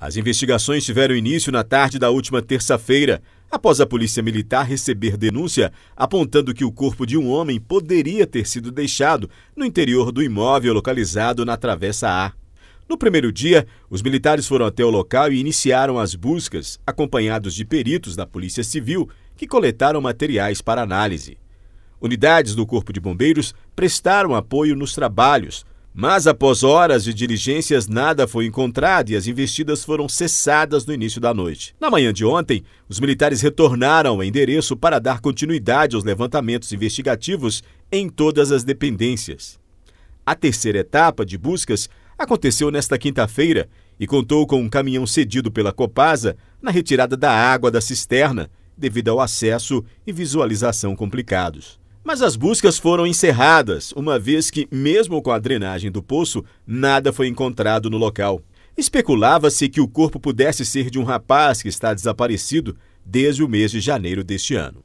As investigações tiveram início na tarde da última terça-feira, após a Polícia Militar receber denúncia apontando que o corpo de um homem poderia ter sido deixado no interior do imóvel localizado na Travessa A. No primeiro dia, os militares foram até o local e iniciaram as buscas, acompanhados de peritos da Polícia Civil que coletaram materiais para análise. Unidades do Corpo de Bombeiros prestaram apoio nos trabalhos, mas após horas de diligências, nada foi encontrado e as investidas foram cessadas no início da noite. Na manhã de ontem, os militares retornaram ao endereço para dar continuidade aos levantamentos investigativos em todas as dependências. A terceira etapa de buscas aconteceu nesta quinta-feira e contou com um caminhão cedido pela Copasa na retirada da água da cisterna, devido ao acesso e visualização complicados. Mas as buscas foram encerradas, uma vez que, mesmo com a drenagem do poço, nada foi encontrado no local. Especulava-se que o corpo pudesse ser de um rapaz que está desaparecido desde o mês de janeiro deste ano.